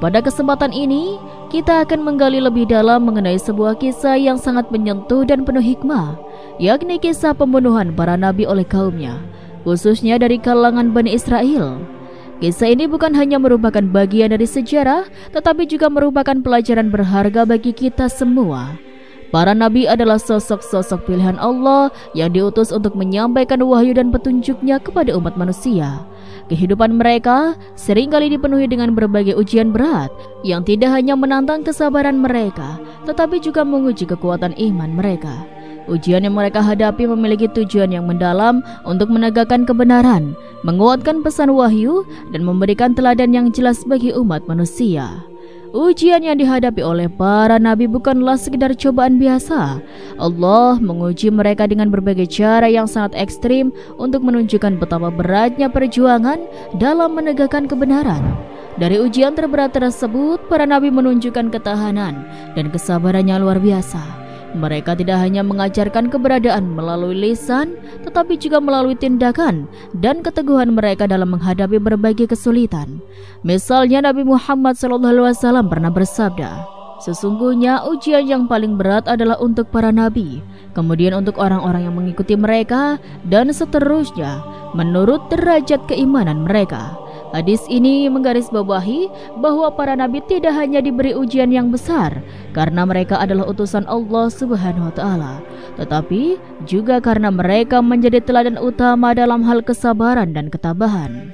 Pada kesempatan ini, kita akan menggali lebih dalam mengenai sebuah kisah yang sangat menyentuh dan penuh hikmah, yakni kisah pembunuhan para nabi oleh kaumnya, khususnya dari kalangan Bani Israel. Kisah ini bukan hanya merupakan bagian dari sejarah, tetapi juga merupakan pelajaran berharga bagi kita semua. Para nabi adalah sosok-sosok pilihan Allah yang diutus untuk menyampaikan wahyu dan petunjuknya kepada umat manusia. Kehidupan mereka sering kali dipenuhi dengan berbagai ujian berat yang tidak hanya menantang kesabaran mereka, tetapi juga menguji kekuatan iman mereka. Ujian yang mereka hadapi memiliki tujuan yang mendalam untuk menegakkan kebenaran, menguatkan pesan wahyu, dan memberikan teladan yang jelas bagi umat manusia. Ujian yang dihadapi oleh para nabi bukanlah sekedar cobaan biasa. Allah menguji mereka dengan berbagai cara yang sangat ekstrim untuk menunjukkan betapa beratnya perjuangan dalam menegakkan kebenaran. Dari ujian terberat tersebut, para nabi menunjukkan ketahanan dan kesabarannya luar biasa. Mereka tidak hanya mengajarkan keberadaan melalui lisan, tetapi juga melalui tindakan dan keteguhan mereka dalam menghadapi berbagai kesulitan. Misalnya Nabi Muhammad SAW pernah bersabda, Sesungguhnya ujian yang paling berat adalah untuk para nabi, kemudian untuk orang-orang yang mengikuti mereka, dan seterusnya menurut derajat keimanan mereka. Hadis ini menggarisbawahi bahwa para nabi tidak hanya diberi ujian yang besar karena mereka adalah utusan Allah Subhanahu wa taala, tetapi juga karena mereka menjadi teladan utama dalam hal kesabaran dan ketabahan.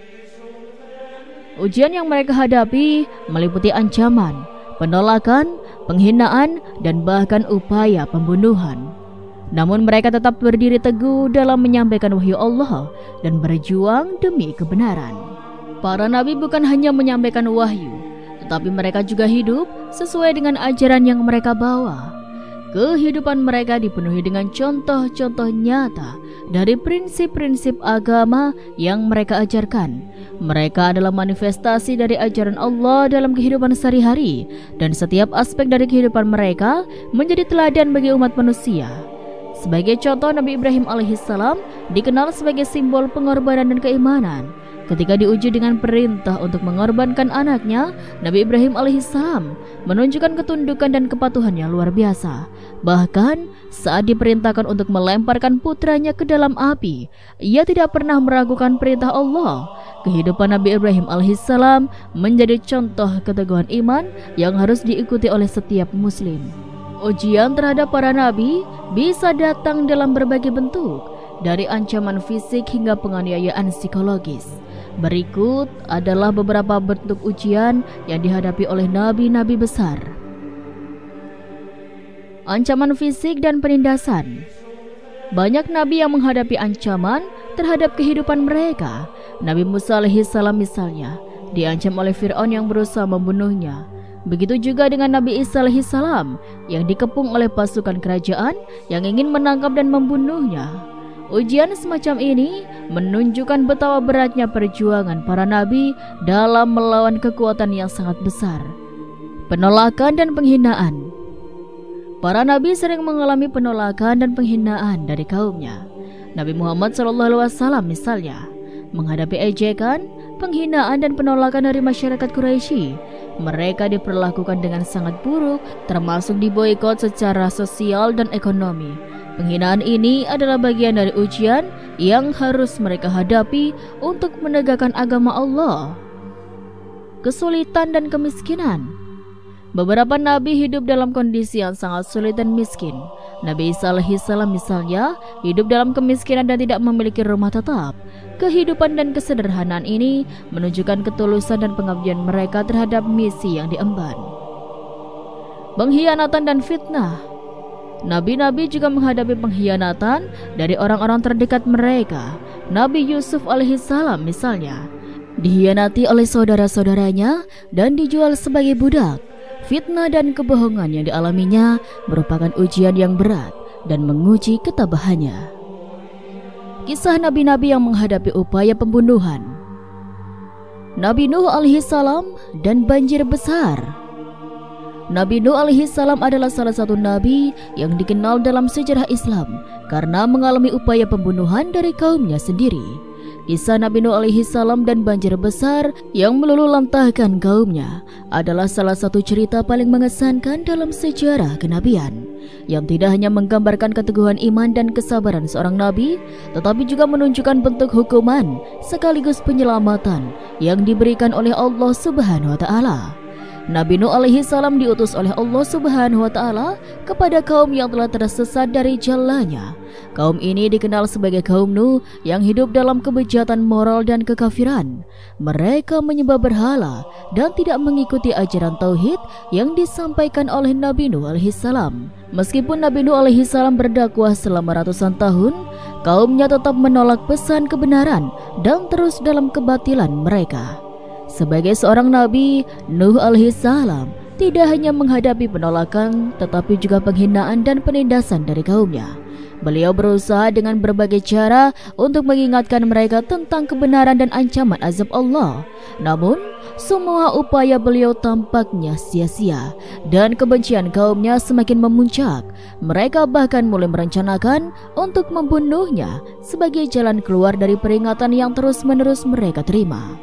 Ujian yang mereka hadapi meliputi ancaman, penolakan, penghinaan, dan bahkan upaya pembunuhan. Namun mereka tetap berdiri teguh dalam menyampaikan wahyu Allah dan berjuang demi kebenaran. Para nabi bukan hanya menyampaikan wahyu, tetapi mereka juga hidup sesuai dengan ajaran yang mereka bawa. Kehidupan mereka dipenuhi dengan contoh-contoh nyata dari prinsip-prinsip agama yang mereka ajarkan. Mereka adalah manifestasi dari ajaran Allah dalam kehidupan sehari-hari, dan setiap aspek dari kehidupan mereka menjadi teladan bagi umat manusia. Sebagai contoh, Nabi Ibrahim alaihissalam dikenal sebagai simbol pengorbanan dan keimanan. Ketika diuji dengan perintah untuk mengorbankan anaknya, Nabi Ibrahim alaihissalam menunjukkan ketundukan dan kepatuhan yang luar biasa. Bahkan saat diperintahkan untuk melemparkan putranya ke dalam api, ia tidak pernah meragukan perintah Allah. Kehidupan Nabi Ibrahim alaihissalam menjadi contoh keteguhan iman yang harus diikuti oleh setiap muslim. Ujian terhadap para nabi bisa datang dalam berbagai bentuk, dari ancaman fisik hingga penganiayaan psikologis. Berikut adalah beberapa bentuk ujian yang dihadapi oleh nabi-nabi besar. Ancaman fisik dan penindasan. Banyak nabi yang menghadapi ancaman terhadap kehidupan mereka. Nabi Musa alaihissalam misalnya diancam oleh Fir'aun yang berusaha membunuhnya. Begitu juga dengan Nabi Isa alaihissalam yang dikepung oleh pasukan kerajaan yang ingin menangkap dan membunuhnya. Ujian semacam ini menunjukkan betapa beratnya perjuangan para nabi dalam melawan kekuatan yang sangat besar. Penolakan dan penghinaan. Para nabi sering mengalami penolakan dan penghinaan dari kaumnya. Nabi Muhammad SAW misalnya menghadapi ejekan, penghinaan dan penolakan dari masyarakat Quraisy. Mereka diperlakukan dengan sangat buruk, termasuk diboikot secara sosial dan ekonomi. Penghinaan ini adalah bagian dari ujian yang harus mereka hadapi untuk menegakkan agama Allah. Kesulitan dan kemiskinan. Beberapa nabi hidup dalam kondisi yang sangat sulit dan miskin. Nabi Isa alaihissalam misalnya hidup dalam kemiskinan dan tidak memiliki rumah tetap. Kehidupan dan kesederhanaan ini menunjukkan ketulusan dan pengabdian mereka terhadap misi yang diemban. Pengkhianatan dan fitnah Nabi-nabi juga menghadapi pengkhianatan dari orang-orang terdekat mereka. Nabi Yusuf alaihissalam misalnya dihianati oleh saudara-saudaranya dan dijual sebagai budak. Fitnah dan kebohongan yang dialaminya merupakan ujian yang berat dan menguji ketabahannya. Kisah nabi-nabi yang menghadapi upaya pembunuhan. Nabi Nuh alaihissalam dan banjir besar. Nabi Nuh alaihi salam adalah salah satu nabi yang dikenal dalam sejarah Islam karena mengalami upaya pembunuhan dari kaumnya sendiri. Kisah Nabi Nuh alaihi salam dan banjir besar yang meluluh lantahkan kaumnya adalah salah satu cerita paling mengesankan dalam sejarah kenabian yang tidak hanya menggambarkan keteguhan iman dan kesabaran seorang nabi tetapi juga menunjukkan bentuk hukuman sekaligus penyelamatan yang diberikan oleh Allah Subhanahu wa taala. Nabi Nuh alaihi salam diutus oleh Allah Subhanahu wa taala kepada kaum yang telah tersesat dari jalannya. Kaum ini dikenal sebagai kaum Nuh yang hidup dalam kebejatan moral dan kekafiran. Mereka menyembah berhala dan tidak mengikuti ajaran tauhid yang disampaikan oleh Nabi Nuh alaihi salam. Meskipun Nabi Nuh alaihi salam berdakwah selama ratusan tahun, kaumnya tetap menolak pesan kebenaran dan terus dalam kebatilan mereka. Sebagai seorang nabi, Nuh alaihissalam tidak hanya menghadapi penolakan tetapi juga penghinaan dan penindasan dari kaumnya. Beliau berusaha dengan berbagai cara untuk mengingatkan mereka tentang kebenaran dan ancaman azab Allah. Namun, semua upaya beliau tampaknya sia-sia dan kebencian kaumnya semakin memuncak. Mereka bahkan mulai merencanakan untuk membunuhnya sebagai jalan keluar dari peringatan yang terus-menerus mereka terima.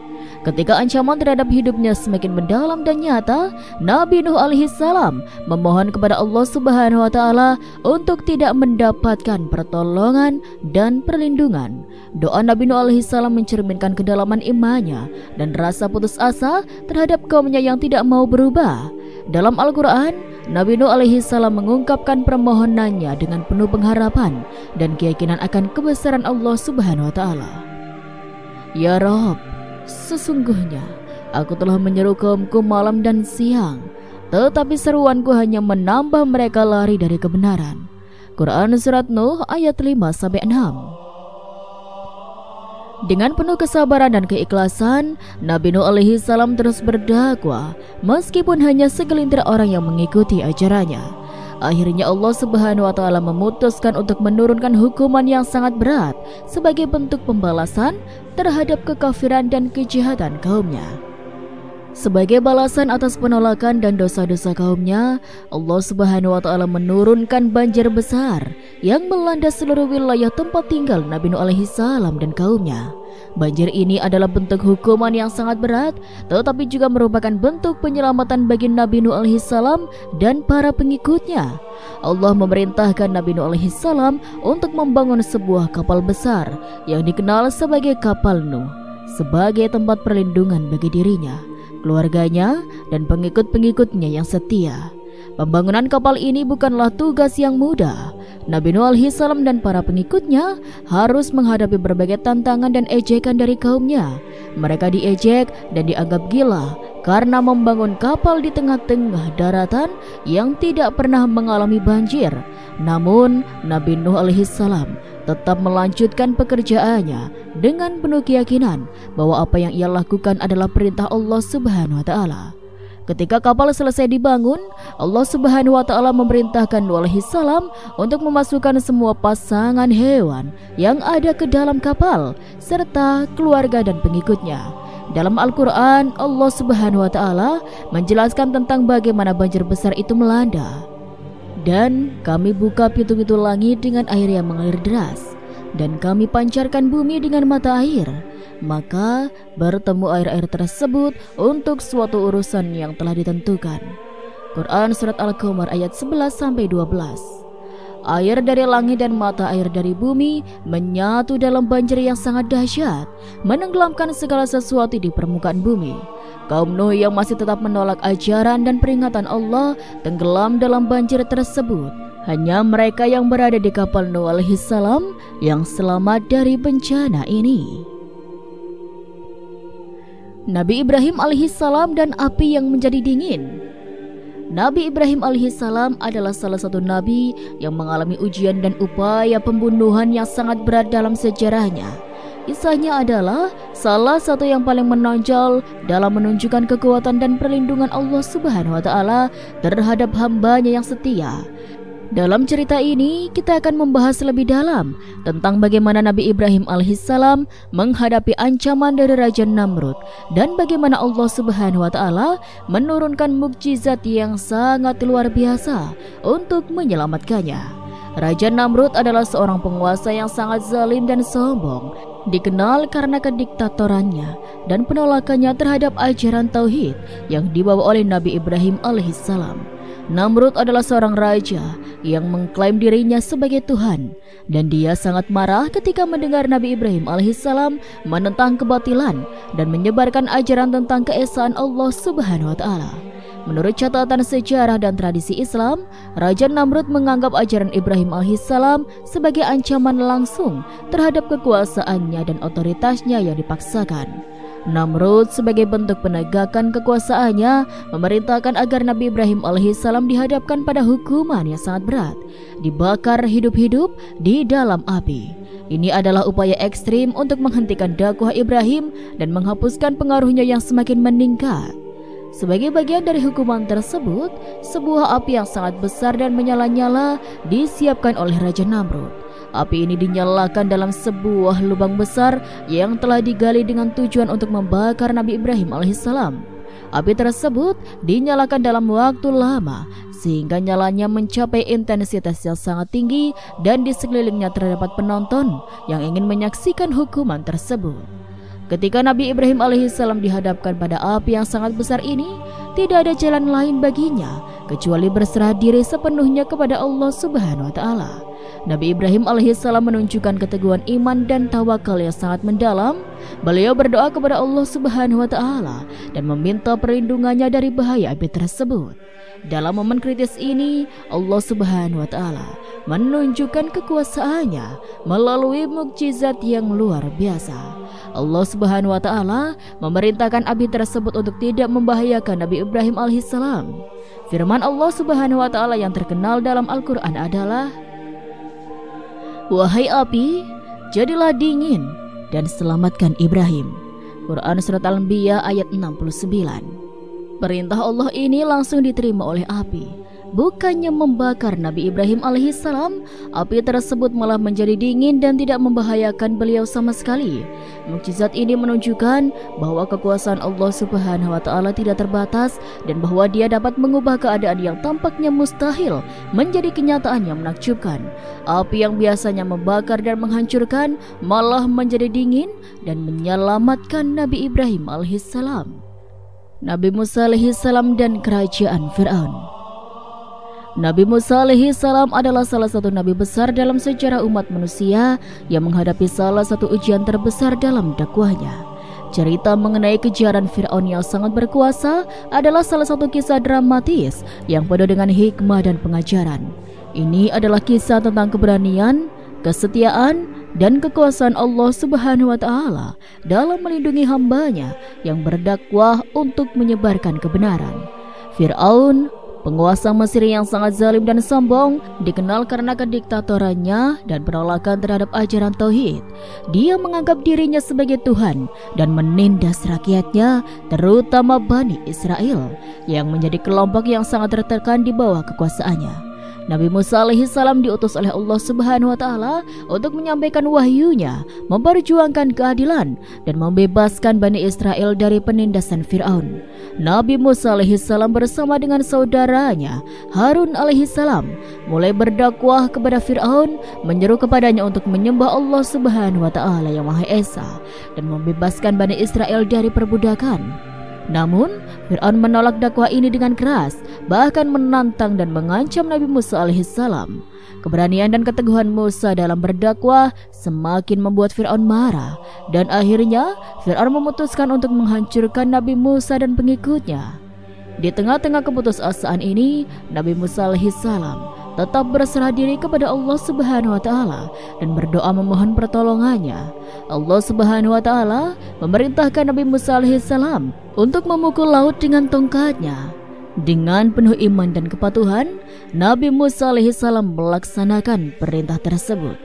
Ketika ancaman terhadap hidupnya semakin mendalam dan nyata, Nabi Nuh alaihi salam memohon kepada Allah Subhanahu wa taala untuk tidak mendapatkan pertolongan dan perlindungan. Doa Nabi Nuh alaihi salam mencerminkan kedalaman imannya dan rasa putus asa terhadap kaumnya yang tidak mau berubah. Dalam Al-Quran, Nabi Nuh alaihi salam mengungkapkan permohonannya dengan penuh pengharapan dan keyakinan akan kebesaran Allah Subhanahu wa taala. Ya Rob, Sesungguhnya aku telah menyeru kaumku malam dan siang, tetapi seruanku hanya menambah mereka lari dari kebenaran. Quran Surat Nuh ayat 5 sampai 6. Dengan penuh kesabaran dan keikhlasan, Nabi Nuh alaihi salam terus berdakwah meskipun hanya segelintir orang yang mengikuti ajarannya. Akhirnya Allah Subhanahu wa taala memutuskan untuk menurunkan hukuman yang sangat berat sebagai bentuk pembalasan terhadap kekafiran dan kejahatan kaumnya. Sebagai balasan atas penolakan dan dosa-dosa kaumnya, Allah Subhanahu wa taala menurunkan banjir besar yang melanda seluruh wilayah tempat tinggal Nabi Nuh alaihi salam dan kaumnya. Banjir ini adalah bentuk hukuman yang sangat berat, tetapi juga merupakan bentuk penyelamatan bagi Nabi Nuh alaihi salam dan para pengikutnya. Allah memerintahkan Nabi Nuh alaihi salam untuk membangun sebuah kapal besar yang dikenal sebagai kapal Nuh sebagai tempat perlindungan bagi dirinya keluarganya, dan pengikut-pengikutnya yang setia. Pembangunan kapal ini bukanlah tugas yang mudah. Nabi Nuh alaihissalam dan para pengikutnya harus menghadapi berbagai tantangan dan ejekan dari kaumnya. Mereka diejek dan dianggap gila karena membangun kapal di tengah-tengah daratan yang tidak pernah mengalami banjir. Namun, Nabi Nuh alaihissalam tetap melanjutkan pekerjaannya dengan penuh keyakinan bahwa apa yang ia lakukan adalah perintah Allah Subhanahu wa taala. Ketika kapal selesai dibangun, Allah Subhanahu wa taala memerintahkan Nuh salam untuk memasukkan semua pasangan hewan yang ada ke dalam kapal serta keluarga dan pengikutnya. Dalam Al-Qur'an, Allah Subhanahu wa taala menjelaskan tentang bagaimana banjir besar itu melanda. Dan kami buka pintu-pintu langit dengan air yang mengalir deras Dan kami pancarkan bumi dengan mata air Maka bertemu air-air tersebut untuk suatu urusan yang telah ditentukan Quran Surat Al-Qamar ayat 11-12 Air dari langit dan mata air dari bumi menyatu dalam banjir yang sangat dahsyat, menenggelamkan segala sesuatu di permukaan bumi. Kaum Nuh yang masih tetap menolak ajaran dan peringatan Allah tenggelam dalam banjir tersebut. Hanya mereka yang berada di kapal Nuh alaihissalam yang selamat dari bencana ini. Nabi Ibrahim alaihissalam dan api yang menjadi dingin. Nabi Ibrahim alaihissalam adalah salah satu nabi yang mengalami ujian dan upaya pembunuhan yang sangat berat dalam sejarahnya. Kisahnya adalah salah satu yang paling menonjol dalam menunjukkan kekuatan dan perlindungan Allah Subhanahu wa taala terhadap hambanya yang setia. Dalam cerita ini, kita akan membahas lebih dalam tentang bagaimana Nabi Ibrahim alaihissalam menghadapi ancaman dari Raja Namrud dan bagaimana Allah Subhanahu wa taala menurunkan mukjizat yang sangat luar biasa untuk menyelamatkannya. Raja Namrud adalah seorang penguasa yang sangat zalim dan sombong, dikenal karena kediktatorannya dan penolakannya terhadap ajaran tauhid yang dibawa oleh Nabi Ibrahim alaihissalam. Namrud adalah seorang raja yang mengklaim dirinya sebagai Tuhan dan dia sangat marah ketika mendengar Nabi Ibrahim alaihissalam menentang kebatilan dan menyebarkan ajaran tentang keesaan Allah Subhanahu wa taala. Menurut catatan sejarah dan tradisi Islam, Raja Namrud menganggap ajaran Ibrahim alaihissalam sebagai ancaman langsung terhadap kekuasaannya dan otoritasnya yang dipaksakan. Namrud sebagai bentuk penegakan kekuasaannya memerintahkan agar Nabi Ibrahim alaihissalam dihadapkan pada hukuman yang sangat berat, dibakar hidup-hidup di dalam api. Ini adalah upaya ekstrim untuk menghentikan dakwah Ibrahim dan menghapuskan pengaruhnya yang semakin meningkat. Sebagai bagian dari hukuman tersebut, sebuah api yang sangat besar dan menyala-nyala disiapkan oleh Raja Namrud. Api ini dinyalakan dalam sebuah lubang besar yang telah digali dengan tujuan untuk membakar Nabi Ibrahim alaihissalam. Api tersebut dinyalakan dalam waktu lama sehingga nyalanya mencapai intensitas yang sangat tinggi dan di sekelilingnya terdapat penonton yang ingin menyaksikan hukuman tersebut. Ketika Nabi Ibrahim alaihissalam dihadapkan pada api yang sangat besar ini, tidak ada jalan lain baginya kecuali berserah diri sepenuhnya kepada Allah Subhanahu wa taala. Nabi Ibrahim alaihissalam menunjukkan keteguhan iman dan tawakal yang sangat mendalam. Beliau berdoa kepada Allah Subhanahu wa taala dan meminta perlindungannya dari bahaya api tersebut. Dalam momen kritis ini, Allah Subhanahu wa taala menunjukkan kekuasaannya melalui mukjizat yang luar biasa. Allah Subhanahu wa taala memerintahkan api tersebut untuk tidak membahayakan Nabi Ibrahim alaihissalam. Firman Allah Subhanahu wa taala yang terkenal dalam Al-Qur'an adalah Wahai api, jadilah dingin dan selamatkan Ibrahim. Quran Surat Al-Anbiya ayat 69 Perintah Allah ini langsung diterima oleh api bukannya membakar Nabi Ibrahim alaihissalam, api tersebut malah menjadi dingin dan tidak membahayakan beliau sama sekali. Mukjizat ini menunjukkan bahwa kekuasaan Allah Subhanahu wa taala tidak terbatas dan bahwa Dia dapat mengubah keadaan yang tampaknya mustahil menjadi kenyataan yang menakjubkan. Api yang biasanya membakar dan menghancurkan malah menjadi dingin dan menyelamatkan Nabi Ibrahim alaihissalam. Nabi Musa alaihissalam dan kerajaan Firaun. Nabi Musa alaihi salam adalah salah satu nabi besar dalam sejarah umat manusia yang menghadapi salah satu ujian terbesar dalam dakwahnya. Cerita mengenai kejaran Fir'aun yang sangat berkuasa adalah salah satu kisah dramatis yang penuh dengan hikmah dan pengajaran. Ini adalah kisah tentang keberanian, kesetiaan, dan kekuasaan Allah Subhanahu wa taala dalam melindungi hambanya yang berdakwah untuk menyebarkan kebenaran. Fir'aun Penguasa Mesir yang sangat zalim dan sombong dikenal karena kediktatorannya dan penolakan terhadap ajaran tauhid. Dia menganggap dirinya sebagai Tuhan dan menindas rakyatnya, terutama Bani Israel, yang menjadi kelompok yang sangat tertekan di bawah kekuasaannya. Nabi Musa alaihi salam diutus oleh Allah Subhanahu wa taala untuk menyampaikan wahyunya, memperjuangkan keadilan dan membebaskan Bani Israel dari penindasan Firaun. Nabi Musa alaihi salam bersama dengan saudaranya Harun alaihi salam mulai berdakwah kepada Firaun, menyeru kepadanya untuk menyembah Allah Subhanahu wa taala yang Maha Esa dan membebaskan Bani Israel dari perbudakan. Namun, Fir'aun menolak dakwah ini dengan keras, bahkan menantang dan mengancam Nabi Musa alaihissalam. Keberanian dan keteguhan Musa dalam berdakwah semakin membuat Fir'aun marah dan akhirnya Fir'aun memutuskan untuk menghancurkan Nabi Musa dan pengikutnya. Di tengah-tengah keputusasaan ini, Nabi Musa alaihissalam tetap berserah diri kepada Allah Subhanahu wa taala dan berdoa memohon pertolongannya. Allah Subhanahu wa taala memerintahkan Nabi Musa alaihissalam untuk memukul laut dengan tongkatnya. Dengan penuh iman dan kepatuhan, Nabi Musa alaihissalam melaksanakan perintah tersebut.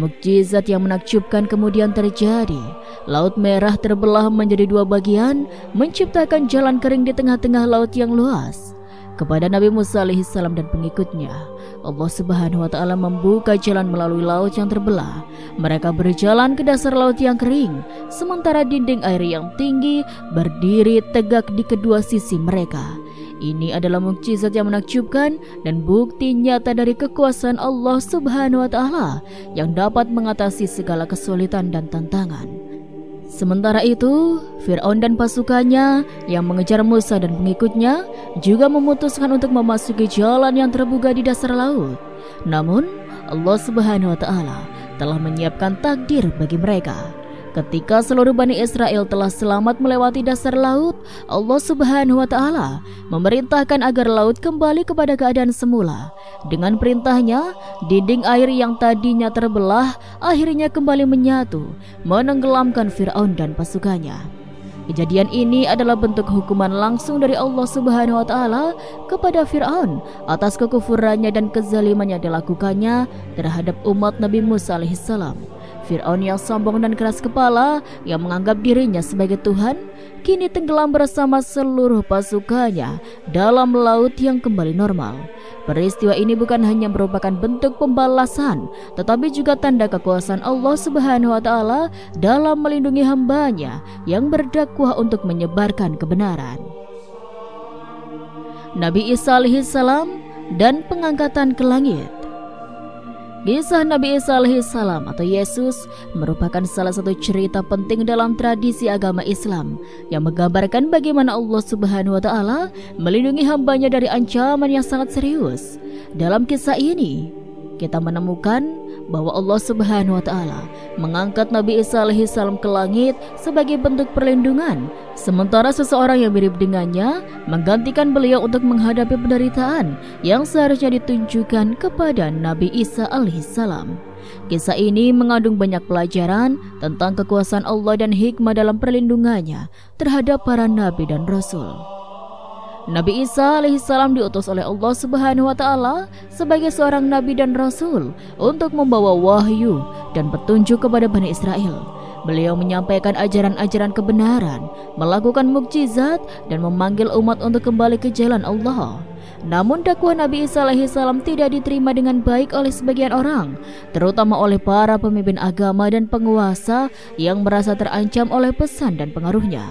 Mukjizat yang menakjubkan kemudian terjadi. Laut merah terbelah menjadi dua bagian, menciptakan jalan kering di tengah-tengah laut yang luas. Kepada Nabi Musa alaihissalam dan pengikutnya, Allah Subhanahu wa taala membuka jalan melalui laut yang terbelah. Mereka berjalan ke dasar laut yang kering, sementara dinding air yang tinggi berdiri tegak di kedua sisi mereka. Ini adalah mukjizat yang menakjubkan dan bukti nyata dari kekuasaan Allah Subhanahu wa taala yang dapat mengatasi segala kesulitan dan tantangan. Sementara itu, Firaun dan pasukannya yang mengejar Musa dan pengikutnya juga memutuskan untuk memasuki jalan yang terbuka di dasar laut. Namun, Allah Subhanahu wa taala telah menyiapkan takdir bagi mereka. Ketika seluruh Bani Israel telah selamat melewati dasar laut, Allah Subhanahu wa Ta'ala memerintahkan agar laut kembali kepada keadaan semula. Dengan perintahnya, dinding air yang tadinya terbelah akhirnya kembali menyatu, menenggelamkan Firaun dan pasukannya. Kejadian ini adalah bentuk hukuman langsung dari Allah Subhanahu wa taala kepada Firaun atas kekufurannya dan kezalimannya dilakukannya terhadap umat Nabi Musa alaihissalam. Fir'aun yang sombong dan keras kepala yang menganggap dirinya sebagai Tuhan kini tenggelam bersama seluruh pasukannya dalam laut yang kembali normal. Peristiwa ini bukan hanya merupakan bentuk pembalasan, tetapi juga tanda kekuasaan Allah Subhanahu wa taala dalam melindungi hambanya yang berdakwah untuk menyebarkan kebenaran. Nabi Isa alaihissalam dan pengangkatan ke langit. Kisah Nabi Isa alaihissalam atau Yesus merupakan salah satu cerita penting dalam tradisi agama Islam yang menggambarkan bagaimana Allah Subhanahu wa taala melindungi hambanya dari ancaman yang sangat serius. Dalam kisah ini, kita menemukan bahwa Allah Subhanahu wa taala mengangkat Nabi Isa alaihissalam ke langit sebagai bentuk perlindungan, sementara seseorang yang mirip dengannya menggantikan beliau untuk menghadapi penderitaan yang seharusnya ditunjukkan kepada Nabi Isa alaihissalam. Kisah ini mengandung banyak pelajaran tentang kekuasaan Allah dan hikmah dalam perlindungannya terhadap para nabi dan rasul. Nabi Isa alaihissalam diutus oleh Allah Subhanahu wa taala sebagai seorang nabi dan rasul untuk membawa wahyu dan petunjuk kepada Bani Israel. Beliau menyampaikan ajaran-ajaran kebenaran, melakukan mukjizat dan memanggil umat untuk kembali ke jalan Allah. Namun dakwah Nabi Isa alaihissalam tidak diterima dengan baik oleh sebagian orang, terutama oleh para pemimpin agama dan penguasa yang merasa terancam oleh pesan dan pengaruhnya.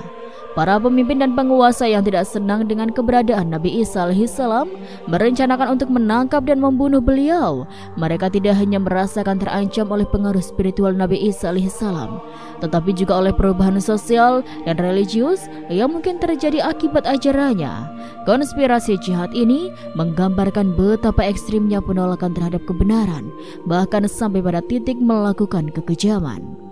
Para pemimpin dan penguasa yang tidak senang dengan keberadaan Nabi Isa alaihissalam merencanakan untuk menangkap dan membunuh beliau. Mereka tidak hanya merasakan terancam oleh pengaruh spiritual Nabi Isa alaihissalam, tetapi juga oleh perubahan sosial dan religius yang mungkin terjadi akibat ajarannya. Konspirasi jihad ini menggambarkan betapa ekstrimnya penolakan terhadap kebenaran, bahkan sampai pada titik melakukan kekejaman.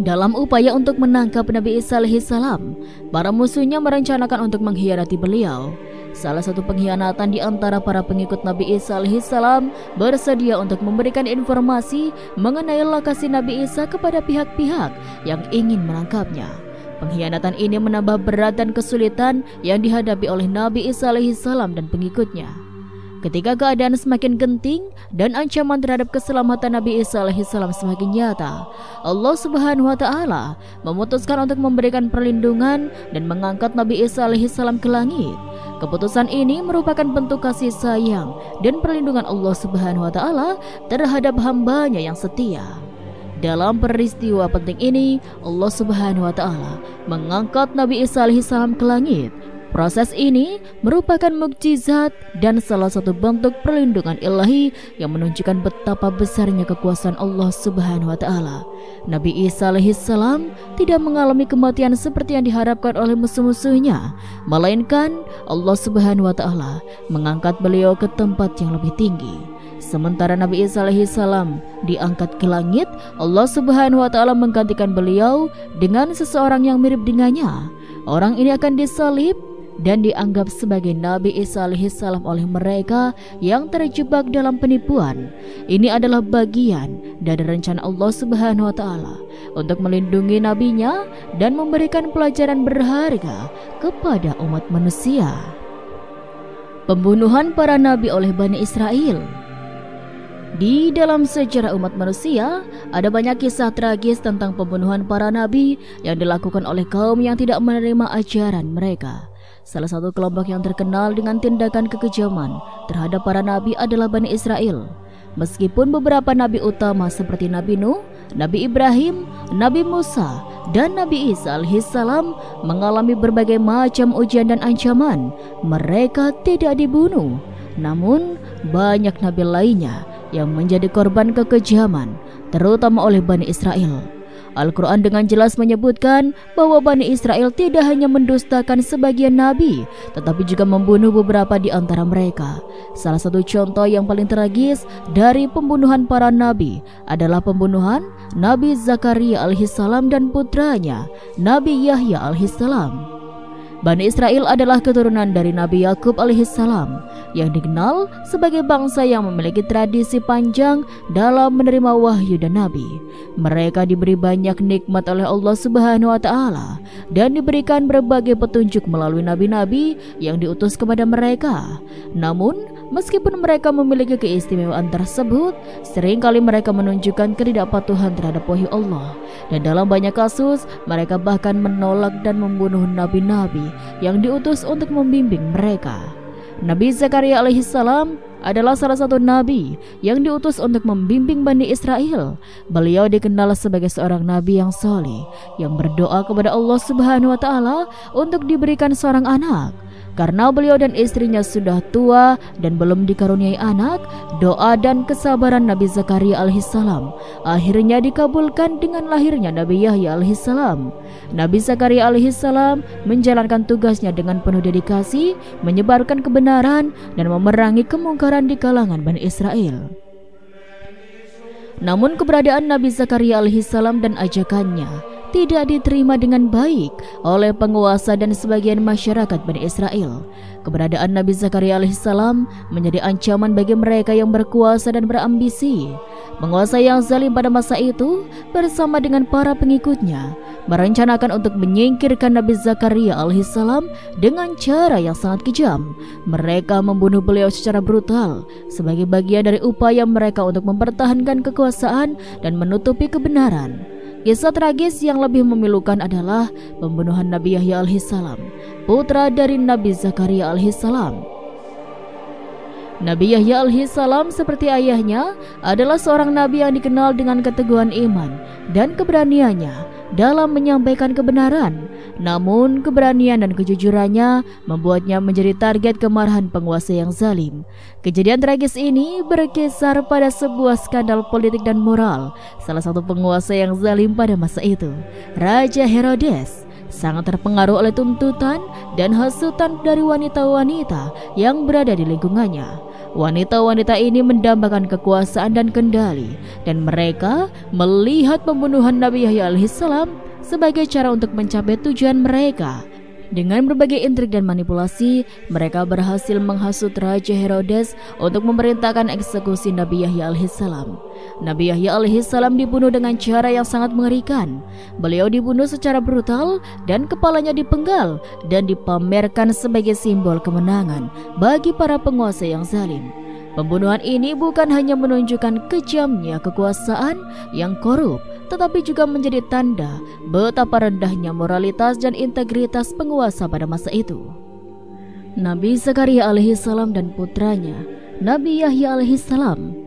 Dalam upaya untuk menangkap Nabi Isa alaihissalam, para musuhnya merencanakan untuk mengkhianati beliau. Salah satu pengkhianatan di antara para pengikut Nabi Isa alaihissalam bersedia untuk memberikan informasi mengenai lokasi Nabi Isa kepada pihak-pihak yang ingin menangkapnya. Pengkhianatan ini menambah berat dan kesulitan yang dihadapi oleh Nabi Isa alaihissalam dan pengikutnya. Ketika keadaan semakin genting dan ancaman terhadap keselamatan Nabi Isa alaihissalam semakin nyata, Allah Subhanahu wa taala memutuskan untuk memberikan perlindungan dan mengangkat Nabi Isa alaihissalam ke langit. Keputusan ini merupakan bentuk kasih sayang dan perlindungan Allah Subhanahu wa taala terhadap hambanya yang setia. Dalam peristiwa penting ini, Allah Subhanahu wa taala mengangkat Nabi Isa alaihissalam ke langit Proses ini merupakan mukjizat dan salah satu bentuk perlindungan ilahi yang menunjukkan betapa besarnya kekuasaan Allah Subhanahu wa taala. Nabi Isa alaihissalam tidak mengalami kematian seperti yang diharapkan oleh musuh-musuhnya, melainkan Allah Subhanahu wa taala mengangkat beliau ke tempat yang lebih tinggi. Sementara Nabi Isa alaihissalam diangkat ke langit, Allah Subhanahu wa taala menggantikan beliau dengan seseorang yang mirip dengannya. Orang ini akan disalib dan dianggap sebagai Nabi Isa alaihissalam oleh mereka yang terjebak dalam penipuan. Ini adalah bagian dari rencana Allah Subhanahu wa taala untuk melindungi nabinya dan memberikan pelajaran berharga kepada umat manusia. Pembunuhan para nabi oleh Bani Israel di dalam sejarah umat manusia, ada banyak kisah tragis tentang pembunuhan para nabi yang dilakukan oleh kaum yang tidak menerima ajaran mereka. Salah satu kelompok yang terkenal dengan tindakan kekejaman terhadap para nabi adalah Bani Israel. Meskipun beberapa nabi utama seperti Nabi Nuh, Nabi Ibrahim, Nabi Musa, dan Nabi Isa alaihissalam mengalami berbagai macam ujian dan ancaman. Mereka tidak dibunuh, namun banyak nabi lainnya yang menjadi korban kekejaman, terutama oleh Bani Israel. Al-Quran dengan jelas menyebutkan bahwa Bani Israel tidak hanya mendustakan sebagian nabi, tetapi juga membunuh beberapa di antara mereka. Salah satu contoh yang paling tragis dari pembunuhan para nabi adalah pembunuhan Nabi Zakaria alaihissalam dan putranya, Nabi Yahya alaihissalam. Bani Israel adalah keturunan dari Nabi Yakub alaihissalam yang dikenal sebagai bangsa yang memiliki tradisi panjang dalam menerima wahyu dan nabi. Mereka diberi banyak nikmat oleh Allah Subhanahu wa taala dan diberikan berbagai petunjuk melalui nabi-nabi yang diutus kepada mereka. Namun, meskipun mereka memiliki keistimewaan tersebut, sering kali mereka menunjukkan ketidakpatuhan terhadap wahyu Allah. Dan dalam banyak kasus, mereka bahkan menolak dan membunuh nabi-nabi yang diutus untuk membimbing mereka. Nabi Zakaria alaihissalam adalah salah satu nabi yang diutus untuk membimbing Bani Israel. Beliau dikenal sebagai seorang nabi yang soleh yang berdoa kepada Allah Subhanahu wa taala untuk diberikan seorang anak. Karena beliau dan istrinya sudah tua dan belum dikaruniai anak, doa dan kesabaran Nabi Zakaria alaihissalam akhirnya dikabulkan dengan lahirnya Nabi Yahya alaihissalam. Nabi Zakaria alaihissalam menjalankan tugasnya dengan penuh dedikasi, menyebarkan kebenaran dan memerangi kemungkaran di kalangan Bani Israel. Namun keberadaan Nabi Zakaria alaihissalam dan ajakannya tidak diterima dengan baik oleh penguasa dan sebagian masyarakat Bani Israel. Keberadaan Nabi Zakaria alaihissalam menjadi ancaman bagi mereka yang berkuasa dan berambisi. Penguasa yang zalim pada masa itu bersama dengan para pengikutnya merencanakan untuk menyingkirkan Nabi Zakaria alaihissalam dengan cara yang sangat kejam. Mereka membunuh beliau secara brutal sebagai bagian dari upaya mereka untuk mempertahankan kekuasaan dan menutupi kebenaran. Kisah tragis yang lebih memilukan adalah pembunuhan Nabi Yahya alaihissalam, putra dari Nabi Zakaria alaihissalam. Nabi Yahya alaihissalam seperti ayahnya adalah seorang nabi yang dikenal dengan keteguhan iman dan keberaniannya dalam menyampaikan kebenaran. Namun, keberanian dan kejujurannya membuatnya menjadi target kemarahan penguasa yang zalim. Kejadian tragis ini berkisar pada sebuah skandal politik dan moral. Salah satu penguasa yang zalim pada masa itu, Raja Herodes sangat terpengaruh oleh tuntutan dan hasutan dari wanita-wanita yang berada di lingkungannya. Wanita-wanita ini mendambakan kekuasaan dan kendali dan mereka melihat pembunuhan Nabi Yahya alaihissalam sebagai cara untuk mencapai tujuan mereka. Dengan berbagai intrik dan manipulasi, mereka berhasil menghasut Raja Herodes untuk memerintahkan eksekusi Nabi Yahya alaihissalam. Nabi Yahya alaihissalam dibunuh dengan cara yang sangat mengerikan. Beliau dibunuh secara brutal dan kepalanya dipenggal dan dipamerkan sebagai simbol kemenangan bagi para penguasa yang zalim. Pembunuhan ini bukan hanya menunjukkan kejamnya kekuasaan yang korup, tetapi juga menjadi tanda betapa rendahnya moralitas dan integritas penguasa pada masa itu. Nabi Zakaria alaihissalam dan putranya, Nabi Yahya alaihissalam.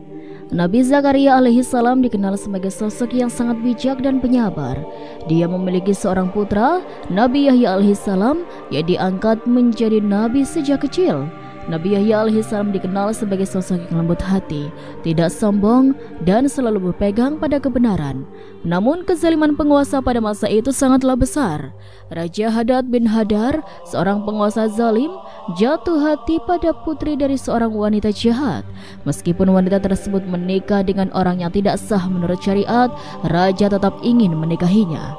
Nabi Zakaria alaihissalam dikenal sebagai sosok yang sangat bijak dan penyabar. Dia memiliki seorang putra, Nabi Yahya alaihissalam, yang diangkat menjadi nabi sejak kecil. Nabi Yahya alaihissalam dikenal sebagai sosok yang lembut hati, tidak sombong, dan selalu berpegang pada kebenaran. Namun kezaliman penguasa pada masa itu sangatlah besar. Raja Hadad bin Hadar, seorang penguasa zalim, jatuh hati pada putri dari seorang wanita jahat. Meskipun wanita tersebut menikah dengan orang yang tidak sah menurut syariat, raja tetap ingin menikahinya.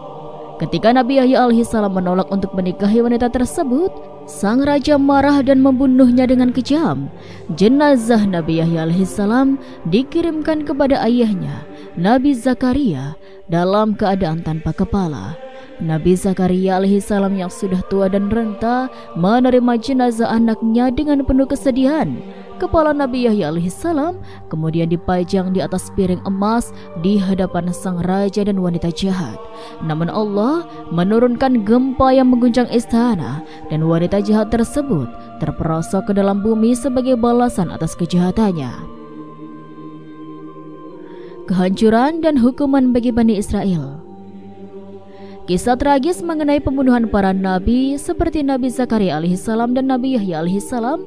Ketika Nabi Yahya alaihissalam menolak untuk menikahi wanita tersebut, Sang raja marah dan membunuhnya dengan kejam. Jenazah Nabi Yahya alaihissalam dikirimkan kepada ayahnya, Nabi Zakaria, dalam keadaan tanpa kepala. Nabi Zakaria alaihissalam yang sudah tua dan renta menerima jenazah anaknya dengan penuh kesedihan. Kepala Nabi Yahya alaihissalam kemudian dipajang di atas piring emas di hadapan sang raja dan wanita jahat. Namun Allah menurunkan gempa yang mengguncang istana dan wanita jahat tersebut terperosok ke dalam bumi sebagai balasan atas kejahatannya. kehancuran dan hukuman bagi Bani Israel. Kisah tragis mengenai pembunuhan para nabi seperti Nabi Zakaria alaihissalam dan Nabi Yahya alaihissalam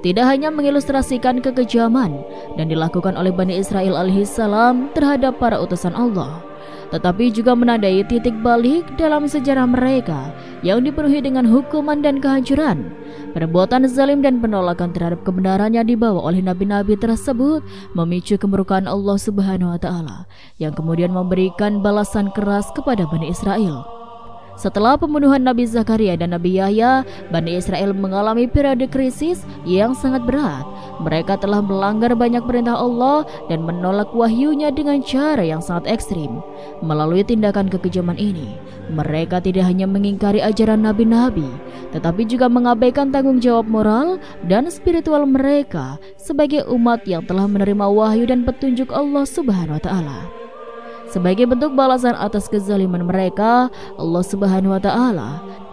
tidak hanya mengilustrasikan kekejaman dan dilakukan oleh Bani Israel alaihissalam terhadap para utusan Allah, tetapi juga menandai titik balik dalam sejarah mereka yang dipenuhi dengan hukuman dan kehancuran Perbuatan zalim dan penolakan terhadap kebenaran yang dibawa oleh nabi-nabi tersebut memicu kemurkaan Allah Subhanahu wa taala yang kemudian memberikan balasan keras kepada Bani Israel. Setelah pembunuhan Nabi Zakaria dan Nabi Yahya, Bani Israel mengalami periode krisis yang sangat berat. Mereka telah melanggar banyak perintah Allah dan menolak wahyunya dengan cara yang sangat ekstrim. Melalui tindakan kekejaman ini, mereka tidak hanya mengingkari ajaran nabi-nabi, tetapi juga mengabaikan tanggung jawab moral dan spiritual mereka sebagai umat yang telah menerima wahyu dan petunjuk Allah Subhanahu wa taala. Sebagai bentuk balasan atas kezaliman mereka, Allah Subhanahu wa taala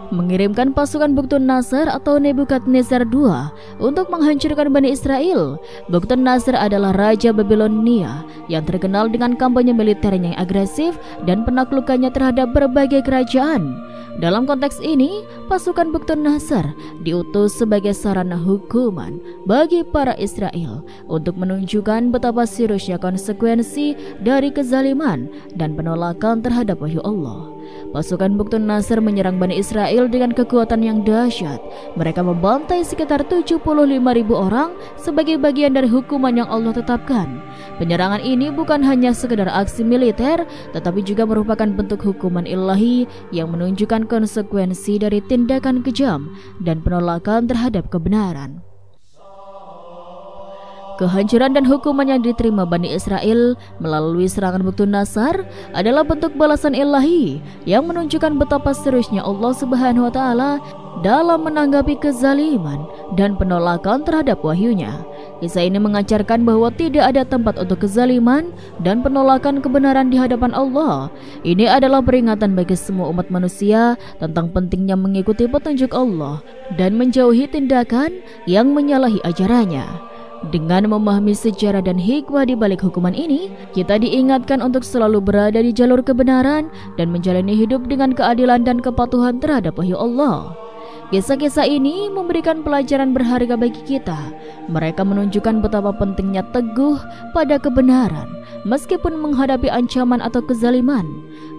mengirimkan pasukan Buktun Nasr atau Nebukadnezar II untuk menghancurkan Bani Israel. Buktun Nasr adalah raja Babilonia yang terkenal dengan kampanye militernya yang agresif dan penaklukannya terhadap berbagai kerajaan. Dalam konteks ini, pasukan Buktun Nasr diutus sebagai sarana hukuman bagi para Israel untuk menunjukkan betapa seriusnya konsekuensi dari kezaliman dan penolakan terhadap wahyu Allah. Pasukan Buktun Nasr menyerang Bani Israel dengan kekuatan yang dahsyat. Mereka membantai sekitar 75 ribu orang sebagai bagian dari hukuman yang Allah tetapkan. Penyerangan ini bukan hanya sekedar aksi militer, tetapi juga merupakan bentuk hukuman ilahi yang menunjukkan konsekuensi dari tindakan kejam dan penolakan terhadap kebenaran. Kehancuran dan hukuman yang diterima Bani Israel melalui serangan Buktu Nasar adalah bentuk balasan ilahi yang menunjukkan betapa seriusnya Allah Subhanahu wa taala dalam menanggapi kezaliman dan penolakan terhadap wahyunya. Kisah ini mengajarkan bahwa tidak ada tempat untuk kezaliman dan penolakan kebenaran di hadapan Allah. Ini adalah peringatan bagi semua umat manusia tentang pentingnya mengikuti petunjuk Allah dan menjauhi tindakan yang menyalahi ajarannya. Dengan memahami sejarah dan hikmah di balik hukuman ini, kita diingatkan untuk selalu berada di jalur kebenaran dan menjalani hidup dengan keadilan dan kepatuhan terhadap wahyu Allah. Kisah-kisah ini memberikan pelajaran berharga bagi kita. Mereka menunjukkan betapa pentingnya teguh pada kebenaran, meskipun menghadapi ancaman atau kezaliman.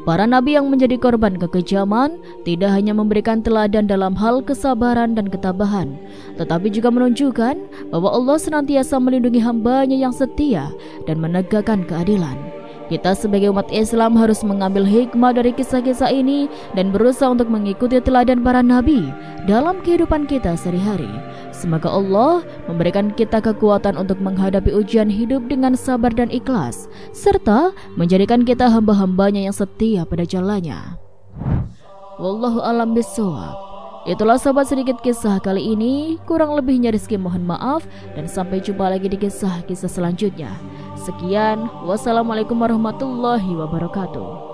Para nabi yang menjadi korban kekejaman tidak hanya memberikan teladan dalam hal kesabaran dan ketabahan, tetapi juga menunjukkan bahwa Allah senantiasa melindungi hambanya yang setia dan menegakkan keadilan. Kita sebagai umat Islam harus mengambil hikmah dari kisah-kisah ini dan berusaha untuk mengikuti teladan para nabi dalam kehidupan kita sehari-hari. Semoga Allah memberikan kita kekuatan untuk menghadapi ujian hidup dengan sabar dan ikhlas, serta menjadikan kita hamba-hambanya yang setia pada jalannya. Wallahu alam bisawab. Itulah sobat sedikit kisah kali ini. Kurang lebihnya Rizky mohon maaf dan sampai jumpa lagi di kisah-kisah selanjutnya. Sekian, wassalamualaikum warahmatullahi wabarakatuh.